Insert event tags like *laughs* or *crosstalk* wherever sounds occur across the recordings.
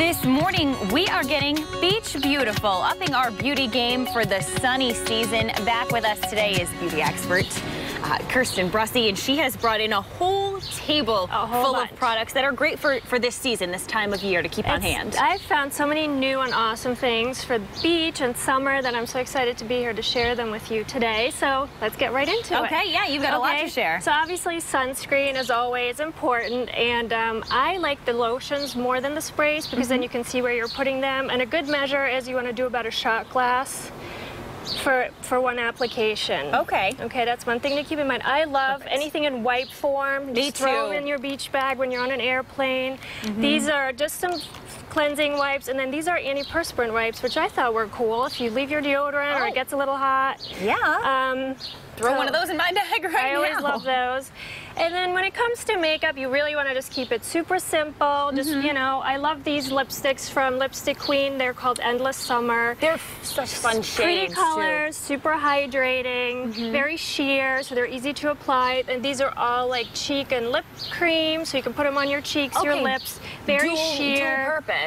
This morning, we are getting beach beautiful, upping our beauty game for the sunny season. Back with us today is beauty expert uh, Kirsten Brusse, and she has brought in a whole table whole full bunch. of products that are great for, for this season, this time of year to keep on hand. I've found so many new and awesome things for the beach and summer that I'm so excited to be here to share them with you today. So let's get right into it. Okay, yeah, you've got a lot to share. So obviously sunscreen is always important, and um, I like the lotions more than the sprays because Mm-hmm. Then you can see where you're putting them. And a good measure is you want to do about a shot glass for for one application. Okay. Okay, that's one thing to keep in mind. I love Perfect. anything in wipe form. Me Just throw too. them in your beach bag when you're on an airplane. Mm-hmm. These are just some cleansing wipes, and then these are antiperspirant wipes, which I thought were cool. If you leave your deodorant or Oh. it gets a little hot, yeah, um, throw so one of those in my *laughs* bag right now. I always now. love those. And then when it comes to makeup, you really want to just keep it super simple. Just Mm-hmm. you know, I love these lipsticks from Lipstick Queen. They're called Endless Summer. They're such fun shades, Pretty too. colors, super hydrating, Mm-hmm. very sheer, so they're easy to apply. And these are all like cheek and lip cream, so you can put them on your cheeks, your lips. Very dual, sheer, Dual purpose.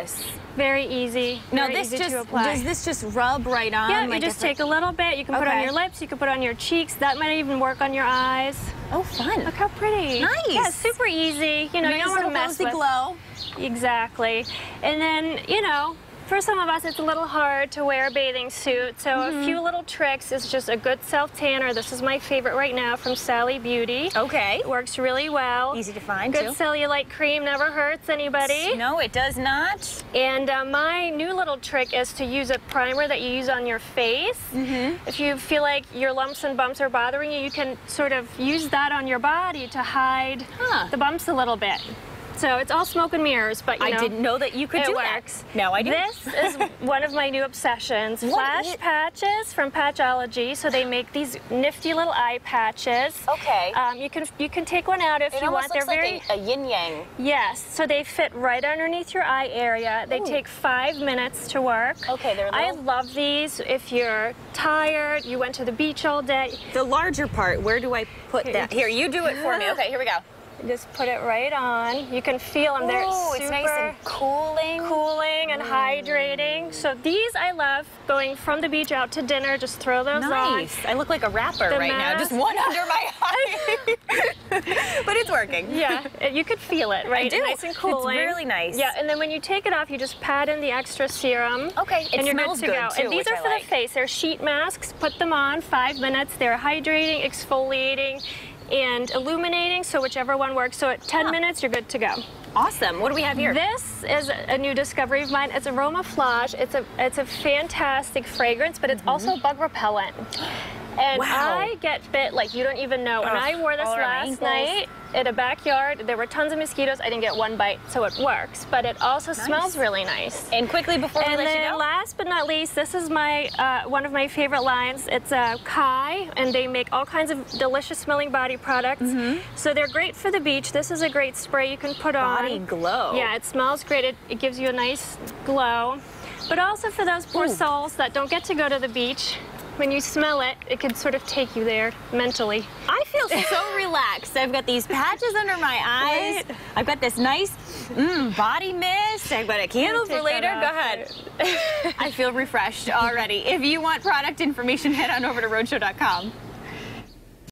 Very easy. Now very this easy just does this just rub right on? yeah, you just take a little bit. You can put it on your lips. You can put it on your cheeks. That might even work on your eyes. Oh, fun. Look how pretty. Nice. Yeah, super easy. You know, you don't want to mess with. glow. Exactly. And then, you know, for some of us, it's a little hard to wear a bathing suit. So Mm-hmm. a few little tricks is just a good self tanner. This is my favorite right now from Sally Beauty. Okay. It works really well. Easy to find, Good too. cellulite cream never hurts anybody. No, it does not. And uh, my new little trick is to use a primer that you use on your face. Mm-hmm. If you feel like your lumps and bumps are bothering you, you can sort of use that on your body to hide Huh. the bumps a little bit. So it's all smoke and mirrors, but you I didn't know that you could it do works. that. No, I do. This is *laughs* one of my new obsessions. Flash patches from Patchology. So they make these nifty little eye patches. Okay. Um, you can you can take one out if It you want. They're very a, a yin yang. Yes, so they fit right underneath your eye area. They Ooh. take five minutes to work. Okay, they're I love these if you're tired, you went to the beach all day. The larger part, where do I put Here. that? Here, you do it for me. *laughs* Okay, here we go. Just put it right on. You can feel them. They're super it's nice and cooling. cooling and hydrating. So these I love. Going from the beach out to dinner, just throw those on. Nice. I look like a rapper The right now. Just one under my *laughs* eye. *laughs* but it's working. Yeah, you could feel it, right? do. Nice and cooling. It's really nice. Yeah, and then when you take it off, you just pat in the extra serum. Okay, it and you're smells good to good, go. too, and these are I for like. the face. They're sheet masks. Put them on five minutes. They're hydrating, exfoliating, and illuminating. So whichever one works. So at 10 Huh. minutes, you're good to go. Awesome. What do we have here? This is a new discovery of mine. It's Aromaflage. It's a it's a fantastic fragrance, but it's mm-hmm. also bug repellent. And. Wow. I get bit like you don't even know. And I wore this all over my last night in a backyard. There were tons of mosquitoes. I didn't get one bite, so it works. But it also smells really nice. and quickly before we And let you then go. last but not least, this is my uh, one of my favorite lines. It's a Kai, and they make all kinds of delicious smelling body products. Mm-hmm. So they're great for the beach. This is a great spray you can put on. Body glow. Yeah, it smells great. It, it gives you a nice glow. But also for those poor Ooh. souls that don't get to go to the beach, when you smell it, it can sort of take you there mentally. I feel so *laughs* relaxed. I've got these patches under my eyes. Right. I've got this nice mm, body mist. I've got a candle for later. Go ahead. *laughs* I feel refreshed already. If you want product information, head on over to rhodeshow.com.